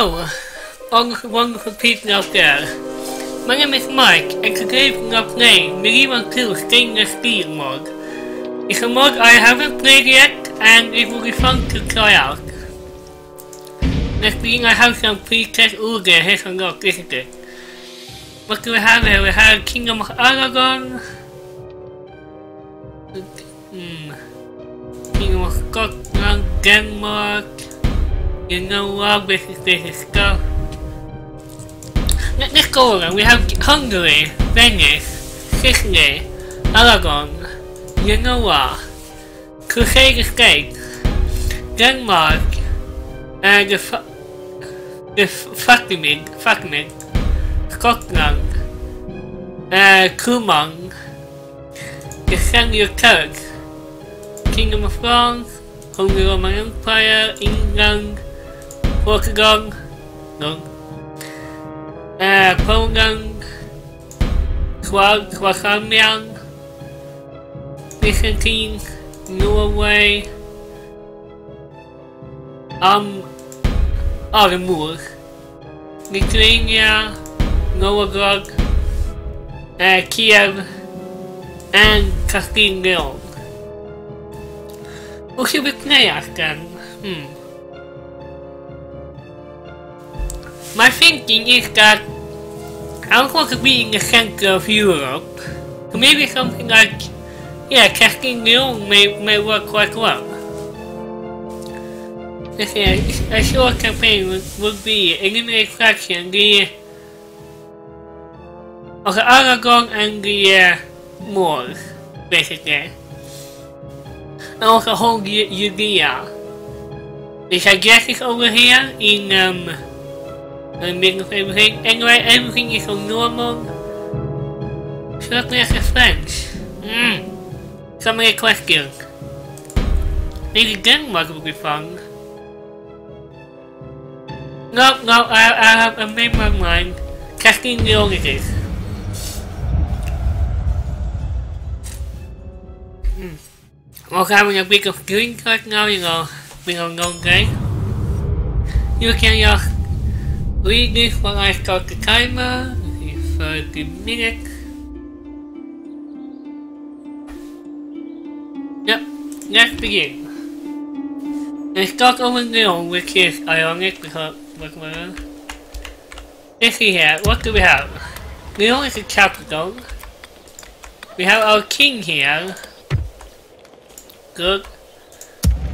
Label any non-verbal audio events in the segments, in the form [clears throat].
Hello, all wonderful people out there. My name is Mike, and today we're going to play Medieval 2 Stainless Steel mod. It's a mod I haven't played yet, and it will be fun to try out. Let's begin, I have some pre-test order, here's a look, isn't it? What do we have here? We have Kingdom of Aragon. Hmm. Kingdom of Scotland, Denmark. You know what? This is this is stuff. Let, let's go around. We have Hungary, Venice, Sicily, Aragon, Genoa, Crusader States, Denmark, and the Fa the Fatimid, Fatimid, Scotland, uh, Kumang, the Sangyo Turk, Kingdom of France, Holy Roman Empire, England, Portugal, no, uh, Poland, Kwakamian, Byzantine, Norway, um, Armur, Lithuania, Novgorod, uh, Kiev, and Castile Leon. Who should we play as then? Hmm. My thinking is that I don't want to be in the center of Europe. Maybe something like, yeah, Castile Leon may, may work quite well. Let's a short campaign would, would be eliminate faction, the okay, Aragon and the uh, Moors, basically. And also whole Judea. Which I guess is over here in um the middle of everything. Anyway, everything is on normal. A French. Hmm. So many questions. Maybe Denmark would be fun. No, no, I, I have I made my mind. Casting the is. Hmm. We're having a bit of drink right now, you know, been a long day. You can just read this while I start the timer. It's 30 minutes. Yep, let's begin. Let's start over Leon, which is ironic because what well, let's here, what do we have? Leon is the capital. We have our king here. Good.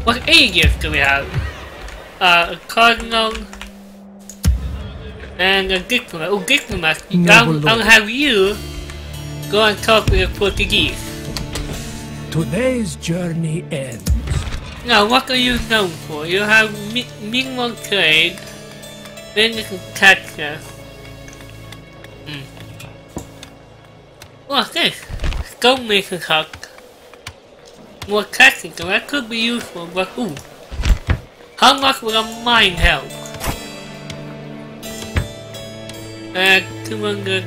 What ages do we have? Uh, a cardinal and a diplomat. Oh, diplomat. I'll, I'll have you go and talk with the Portuguese. Today's journey ends. Now, what are you known for? You have mi minimal trade, then you can catch us. Hmm. What's this? Stonemason hut. More tactical, that could be useful, but ooh. How much will a mine help? Uh, 200...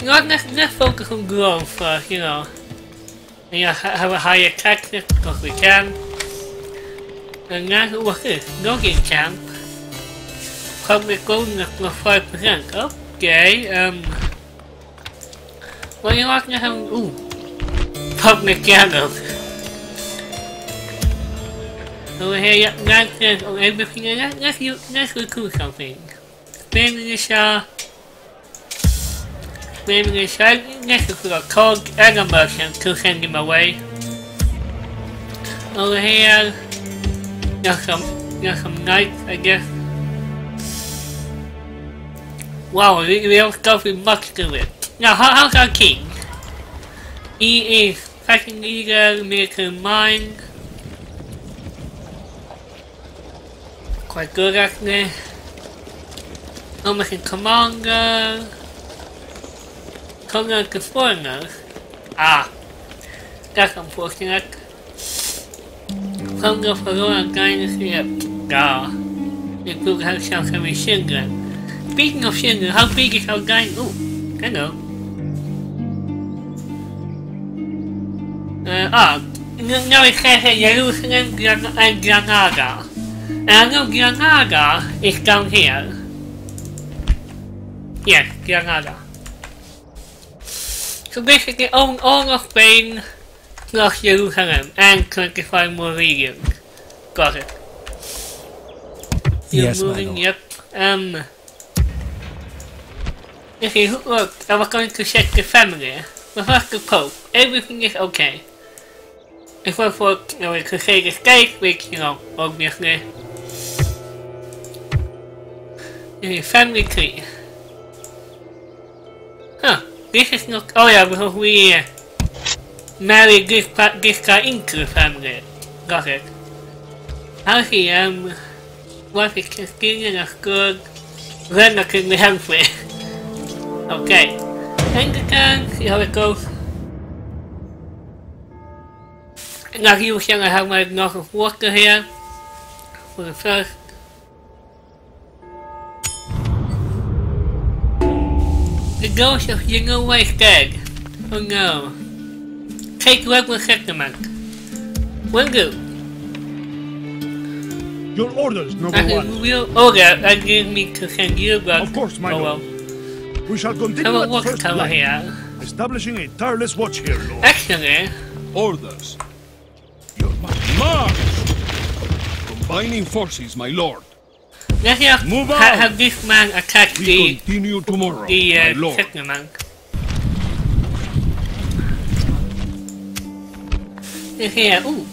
You know, let's, focus on growth you know. And you have a higher tax because we can. And now, what's this? Logging camp. Public owner for 5%. Okay, um... Well, you know what, have... Ooh. Public gallows. Over here, yeah, that's it on everything, that, let's, use, let's recruit something. Spending the shah. The shah, let's recruit a and a merchant to send him away. Over here, there's some, there's some knights, I guess. Wow, we, we have stuff with much to it. Now, how, how's our king? He is fashion leader, military mind. Quite good actually. Almost commander. Uh, Commander to foreigners. Ah, that's unfortunate. Hunger for Royal Dynasty Ah, it could have some kind of children. Speaking of children, how big is our dynasty? Oh, hello. Uh, ah, now it says Jerusalem and Granada. And I know Granada is down here. Yes, Granada. So basically all, all of Spain plus Jerusalem and 25 more regions. Got it. You're Yes, moving, yep. Um. Okay, look, I was going to check the family. First the Pope. Everything is okay. Except for, you know, the Crusader state, which, you know, obviously. Okay, family tree. This is not, oh yeah, because we uh, married this, this guy into the family. Got it. I see, um, what is Christina, that's good. Relatively healthy. [laughs] okay. Anglican, see how it goes. You were saying, I have my knock of water here. For the first. The ghost of Jingle Way is dead. Oh no. Take regular settlement. Will do. Your orders, I noble one. can real order I didn't mean to send you, but Of course, my oh lord. well. We shall I continue will at walk first tower here. establishing a tireless watch here, lord. Actually, Orders. Your ma- march! Combining forces, my lord. Let's just Move ha- on. have this man attack We the continue tomorrow, the uh, settlement. Look here, ooh.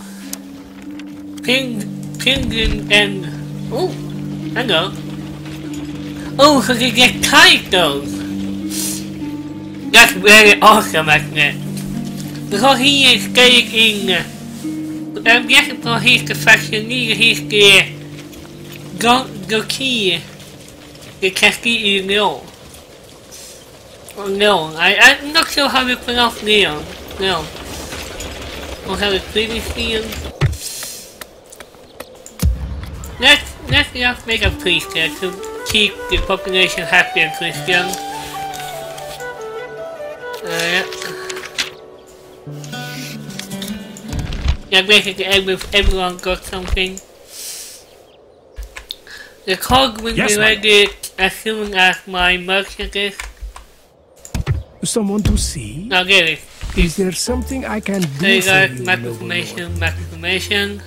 Ping, penguin and ooh, hello. Oh, so they get titles. That's very awesome, isn't it? Because he is staying in. Uh, I'm guessing because he's the fashionista, he's the Go the key. The Castile Leon. Or Leon. I, I'm not sure how to pronounce Leon. Leon. Or how it's British Leon. Let's, let's just make a priest there to keep the population happy and Christian. Uh, yeah. Basically every, everyone got something. The cog will Yes, be ready as soon as my merchant is. Someone to see? Now get it. Is there something I can do There for you map noble information, information.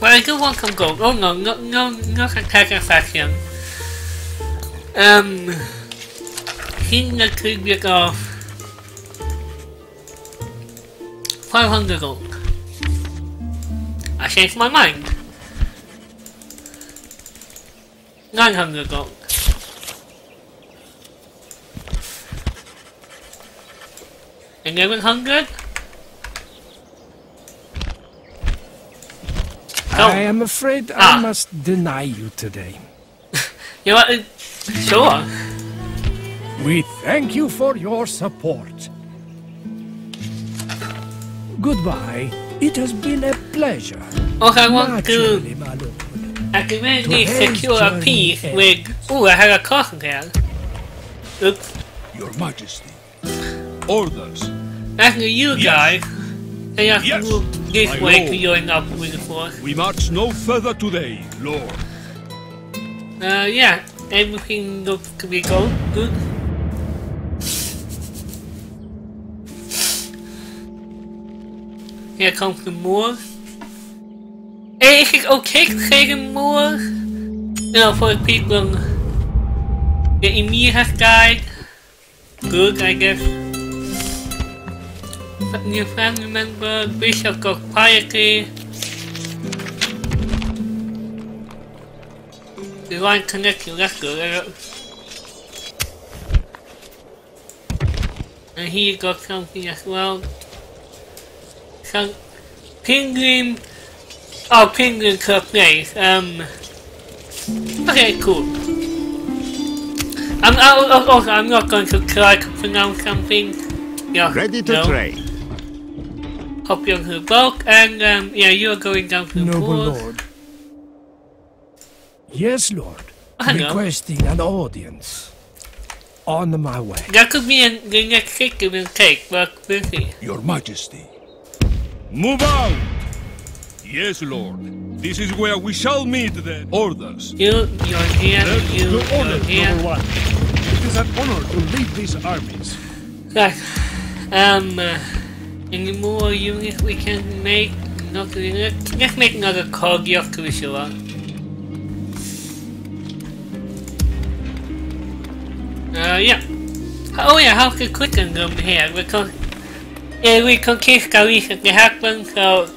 But I do want some gold. Oh no, no, no, not attack faction. Um, Hitler could get off 500 gold. I changed my mind. 900 gold. Eleven hundred? I am afraid Ah. I must deny you today. [laughs] You uh, Sure. We thank you for your support. Goodbye. It has been a pleasure. Okay, I want to Naturally, my lord. actively Today's secure a journey piece with. Ooh, I had a coffin there. Oops. Your Majesty. Orders. Actually, you Yes. guys. I have Yes, to move this my way lord. to join up with the force. We march no further today, lord. Uh, yeah, everything looks to be good. Good. Here comes the Moors. Okay the Moors? You know, for the people. The Emir has died. Good, I guess. But new family member, Bishop of piety. Divine connection, that's good. Uh, And he got something as well. Some penguin. Oh, penguin club place. Um. Okay, cool. I'm I, I- also I'm not going to try to pronounce something. Yeah, Ready to no. trade. Hop you to the bulk, and um, yeah, you're going down to the Noble board. lord. Yes, lord. Hello. Requesting an audience. On my way. That could be in the next city we'll take, but we'll see. Your Majesty. Move out! Yes, Lord. This is where we shall meet the Orders. You, you're here, Then you, your you're orders, here. number one. It is an honor to lead these armies. Right. Um, uh, any more units we can make? Not really. Let's make another to be. Uh, yeah. Oh yeah, how could quicken them here? Because yeah, we can kiss Galicia to happen, so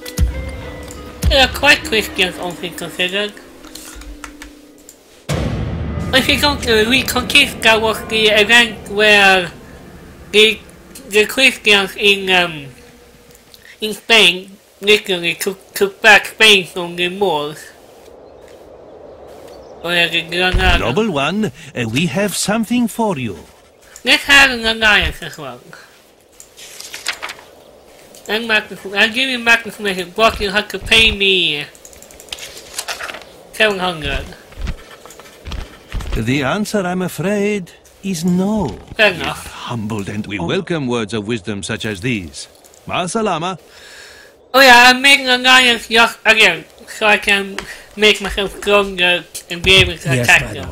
they're quite Christians all things considered. If you don't uh, Reconquista was the event where the the Christians in um in Spain literally took took back Spain from the Moors. Or the Noble one, uh, we have something for you. Let's have an alliance as well. And Magnus, I'll give you Magnus Mission, but you have to pay me 700. The answer, I'm afraid, is no. Fair enough. Humbled and we welcome words of wisdom such as these. Ma salama. Oh yeah, I'm making an alliance just again, so I can make myself stronger and be able to Yes, attack them.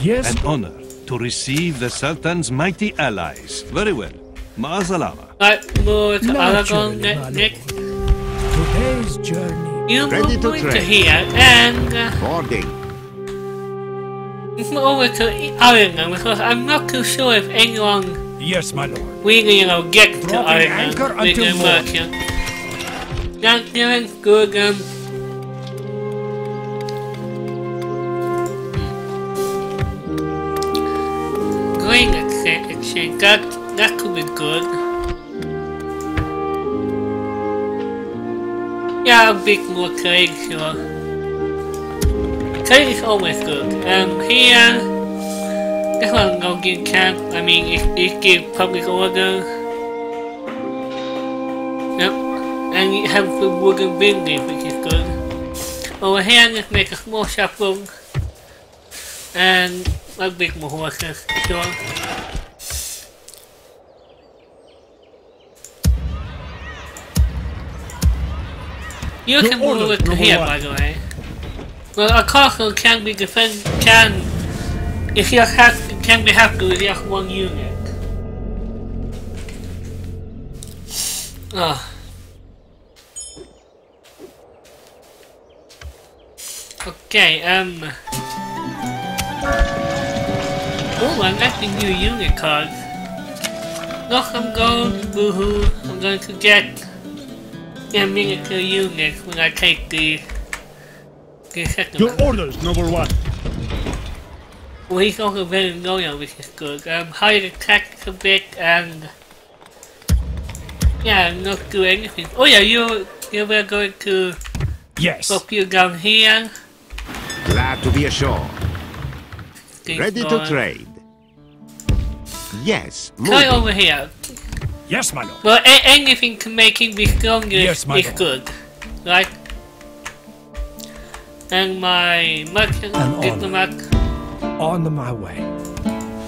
Yes, An honor to receive the Sultan's mighty allies. Very well. Ma salama. Right, move to Aragon Naturally, ne- next. today's journey. You Ready move to into trade. here and uh, Boarding. move over to Aragon because I'm not too sure if anyone Yes, my lord. really, you know, get to Dropping Aragon anchor with until a morning. merchant. Not doing good, um, Grain exchange, exchange, could be good. Yeah, a bit more trade, sure. Trade is always good. Um, here, this one no give camp, I mean, it, it give public order. Yep, and you have the wooden building, which is good. Over here, let's make a small shop room. And a bit more horses, sure. You Your can move order, it to here, one. by the way. Well, a castle can be defend can if you have can be happy with just one unit. Ah. Okay, um Oh, I'm getting new unit cards. Look, I'm gold, boohoo. I'm going to get military unit when I take the the second Your one. orders, number one. Well, he's also very loyal, which is good. Um, higher attack a bit and yeah, not do anything. Oh yeah, you you were going to Yes. pop you down here. Glad to be ashore. Things Ready to trade. Yes, Try over here. Yes, my lord. Well, a- anything to make him be stronger Yes, my is lord. good, right? And my merchant An honor. diplomat. On my way.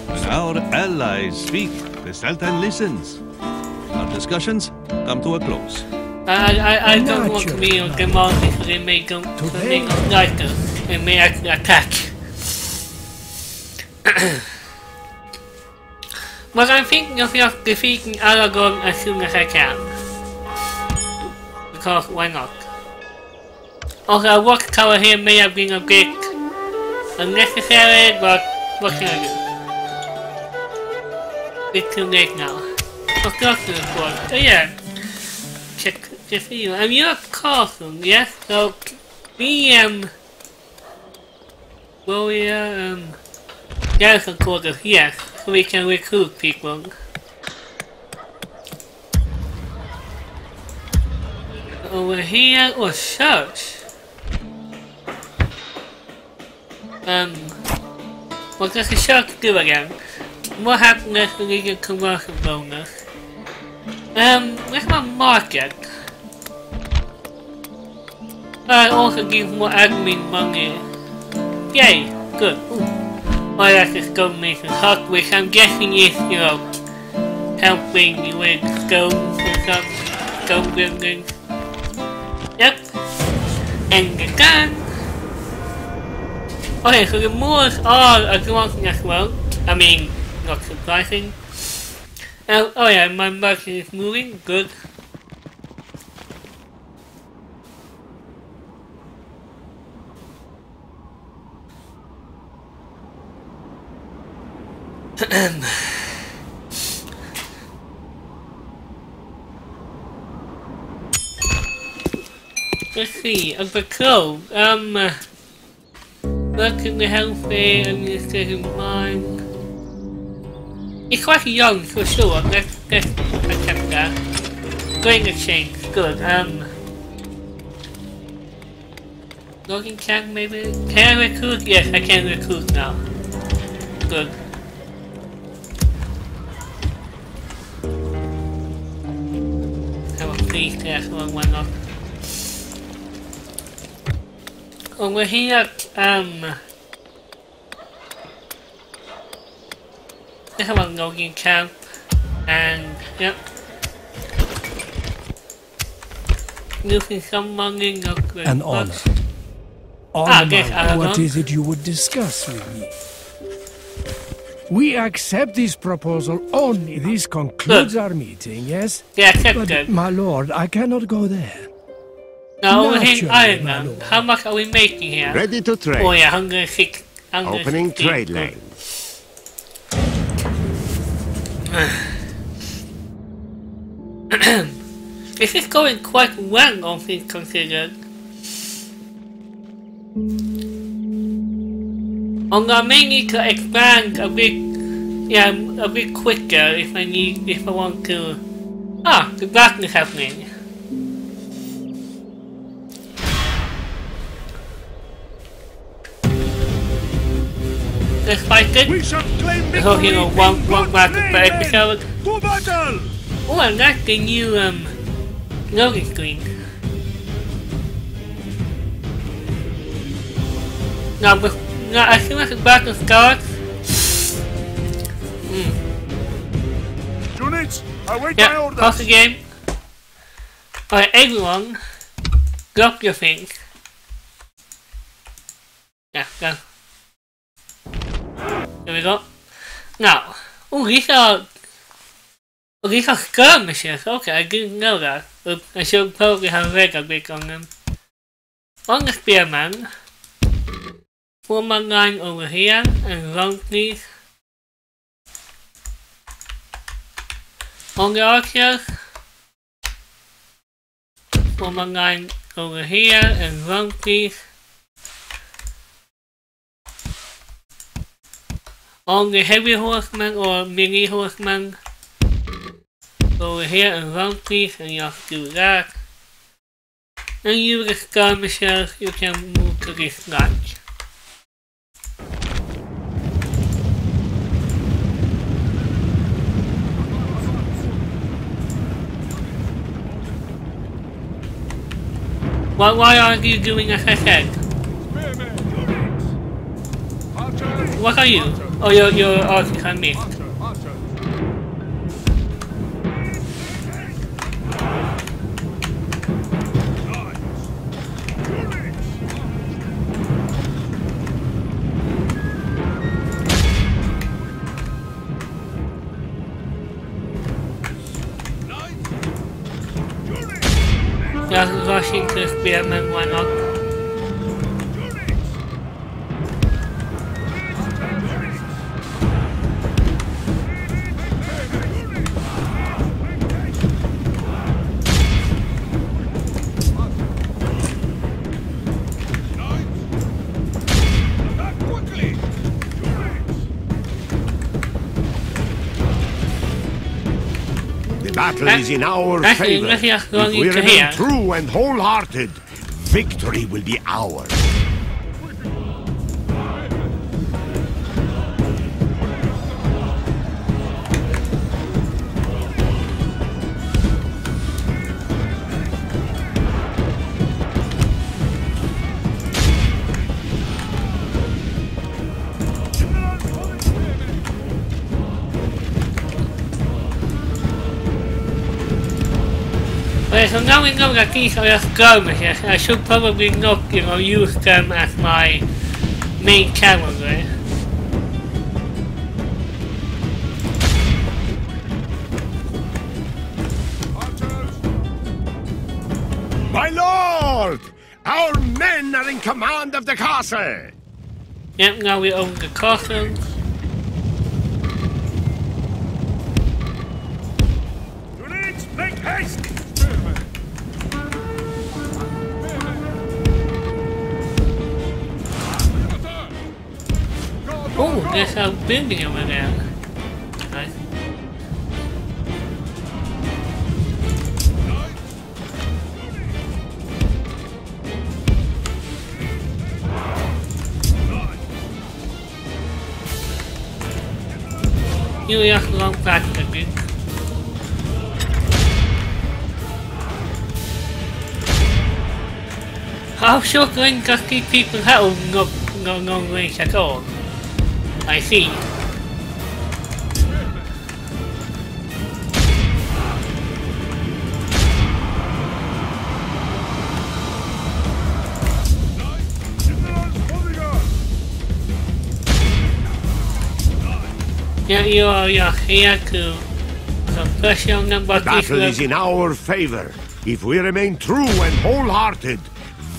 When our allies speak, the Sultan listens. Our discussions come to a close. I, I, I don't want to be Naturally, on demanding so they may go so they Today- go lighter and may actually attack. [clears throat] but I'm thinking of just defeating Aragon as soon as I can. Because why not? Also, a watchtower here may have been a bit unnecessary, but what can I do? It's too late now. Of course, of course. Oh yeah, check see you. And you're Carlson, yes? So, we, um, warrior, um, garrison quarters, yes, we can recruit people. Over here, or church? Um, what does the church do again? What happens if we get conversion bonus? Um, where's my market? I also give more admin money. Yay, good. Ooh. Oh, that's the stonemason hut, which I'm guessing is, you know, helping with stones and stuff. stone building. Yep. And the gun. Okay, so the Moors are a as well. I mean, not surprising. Oh, oh yeah, my motion is moving. Good. [clears throat] Let's see, of the um, uh, look in the healthy and the state of mind. It's quite young for sure, let's, let's accept that. Great exchange, good, um. Logging can maybe? Can I recruit? Yes, I can recruit now. Good. Have a police test one one up. Over here, um... Let's have a logging camp. And, yep. Using some money of the An honor. Honor, Ah, yes, my- Aragon. what is it you would discuss with me? We accept this proposal only. This concludes our meeting, yes? Yeah, But, accepted. my lord, I cannot go there. Now over here, Naturally, Iron my Man. How much are we making here? Ready to trade. Oh yeah, 106. Opening 160. trade lane. [clears throat] This is going quite well, all things considered. And I may need to expand a bit, yeah, a bit quicker if I need, if I want to. Ah, the darkness happening. Let's fight it. We shall claim. Oh, you know, one, one God's per episode. To battle! Oh, I like the new um loading screen. Now, now as soon as the battle starts, Units, await my yeah, orders. pause the game. Alright, everyone, drop your thing. Yeah, go. There we go. Now, oh, these are Oh, these are skirmishes. Okay, I didn't know that. I should probably have read a bit on them. On the spearman, form a line over here and run. On the archers, form a line over here and run. On the heavy horseman or mini horseman, over here and run and you have to do that. And you the skirmishers, you can move to this lunch. Why, why are you doing I said? What are you? Oh, you're, you're oh, I missed. Rushing to why not? The battle is in our favor. If we remain true and wholehearted, victory will be ours. So now we know that these are just skirmishes. I should probably not, you know, use them as my main cavalry. My lord! Our men are in command of the castle! Yep, now we own the castle. Units, make haste! Oh, there's a building over there. You just long back. How sure going to keep people have no no no all? I see. Yeah, you are you're here to your number Battle is uh, in our favor. If we remain true and wholehearted,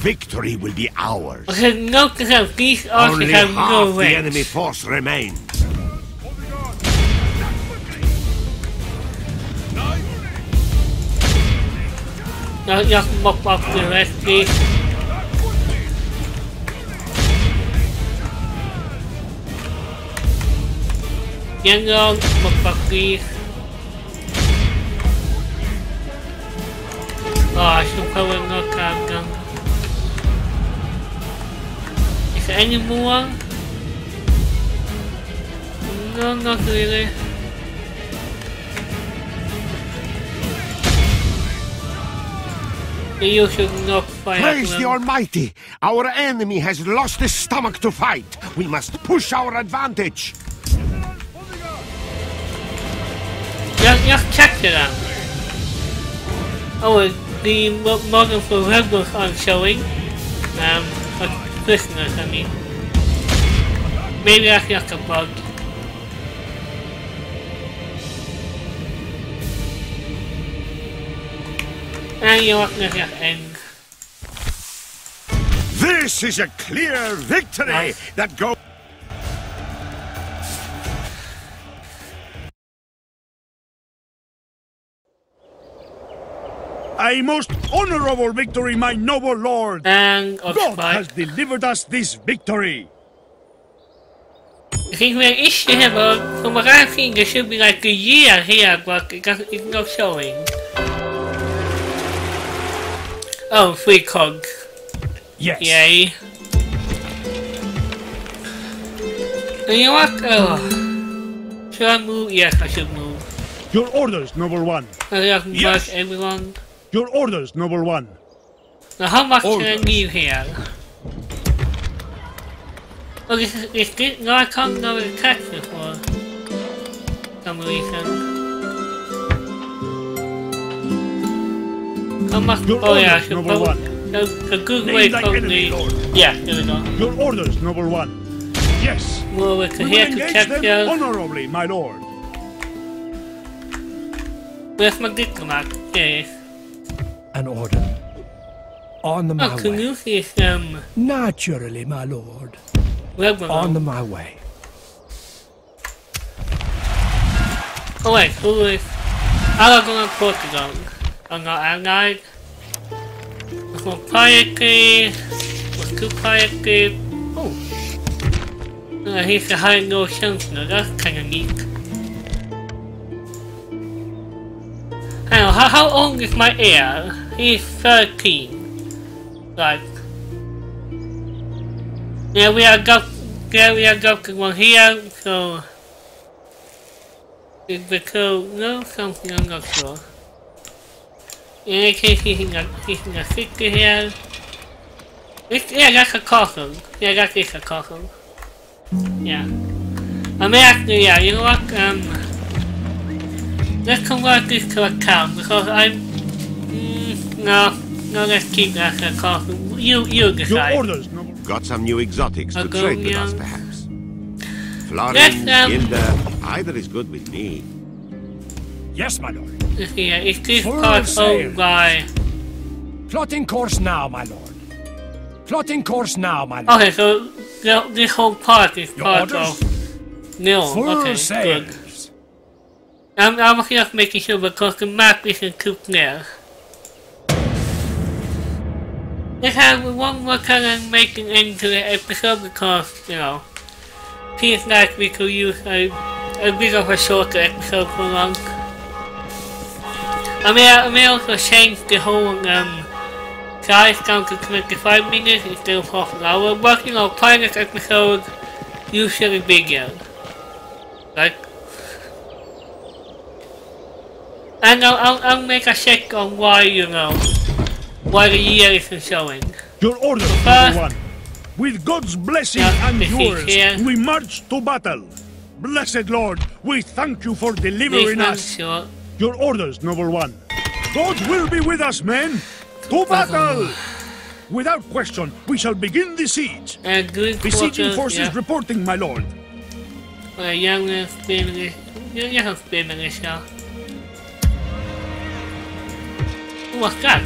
victory will be ours. Okay, note these Only have half the enemy force remains. Just, just mop up the rest, please. General, mop up please. Oh, I should probably Is there any more? No, not really. You should not fight Praise them. the Almighty! Our enemy has lost his stomach to fight. We must push our advantage. Just, just check it out. Oh, the mo- model for rebels are showing. Um, prisoners, I mean. Maybe that's just a bug. And you're not gonna end. This is a clear victory Nice. that goes. A most honorable victory, my noble lord! And God has delivered us this victory! I think there is from what I've seen, there should be like a year here, but it doesn't, it's not showing. Oh, free cogs. Yes. Yay. And you know what? Oh. Should I move? Yes, I should move. Your orders, number one. I just Yes. everyone. Your orders, noble one. Now how much can I Orders. leave here? Oh, this is, is this, no, I can't know the text for some reason. How much? Your oh yeah, I orders, should noble probably, one. a, a good Name way thy probably. enemy, lord. Yeah, there we go. Your orders, noble one. Yes. Move over to We will here to engage check them honorably, my lord. Where's my diplomat? Here he is. An order. On the my Oh, way. Naturally, my lord. On the my way. Oh wait, who is? Aragon and Portugal. Are not allied. For piety, with two piety. Oh. Uh, he's a high no chancellor, that's kinda neat. Hang on, how, how old is my heir? He's 13. Right. Yeah, we are got, yeah, we are got one here, so. Is the code no something I'm not sure. In any case he's in a he's in a city here. It's, yeah, that's a castle. Yeah, that is a castle. Yeah. I may actually yeah, you know what? Um let's convert this to a town because I'm mm, No, no, let's keep that uh, coffee. You, you decide. Your orders, noble. Got some new exotics to I'll go, trade with us, perhaps. Florin, Yes, um, Gilda, either is good with me. Yes, my lord. Yeah, is this Full part sail. owned by... Plotting course now, my lord. Plotting course now, my lord. Okay, so the, this whole part is Your part orders? of... No, Full okay, good. I'm, I'm just making sure because the map isn't too clear. Let's have one more time and make an end to the episode because, you know, feels like we could use a, a bit of a shorter episode for long. I may, I may also change the whole um, size down to 25 minutes instead of half an hour, but you know, pilot episode usually bigger. Like, and I'll, I'll, I'll make a check on why, you know, why the year isn't showing. Your orders, First- number one. With God's blessing Yeah, and yours, here. we march to battle. Blessed Lord, we thank you for delivering us. short. Your orders, noble one. God will be with us, men. To battle! Without question, we shall begin the siege. Good Besieging forces yeah. reporting, my lord. Uh, young and spinning, you have spinning yeah. What's that?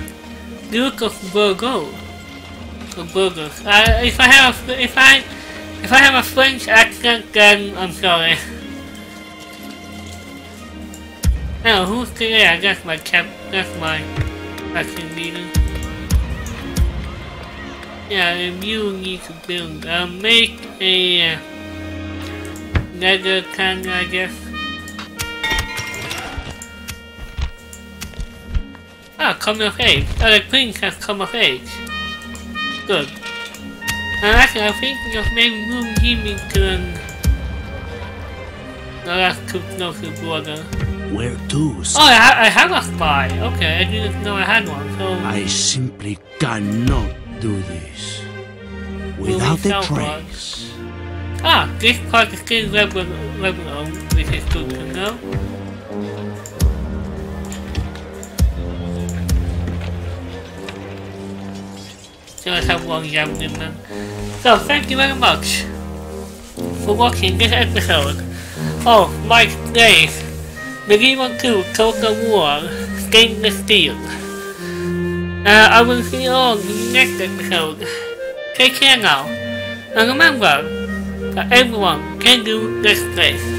Duke of Burgos. Burgos. Uh, if I have a, if I, if I have a French accent, then I'm sorry. Oh, who's the, yeah, that's my cap, that's my action leader. Yeah, and you need to build, uh, make a, uh, Nether can I guess. Ah, coming of age. Oh, the queen has come of age. Good. And actually, I think of maybe moving him into an... No, that's too close to border. Where to? Oh, I, ha- I have a spy. Okay, I didn't know I had one, so... I simply cannot do this without a trace. Ah, this part is still rebel, rebel which is good to know. Woman. So thank you very much for watching this episode. Oh, Mike Plays, Medieval 2 Total War, Stainless Steel. Uh, I will see you all in the next episode. Take care now. And remember, that everyone can do this place.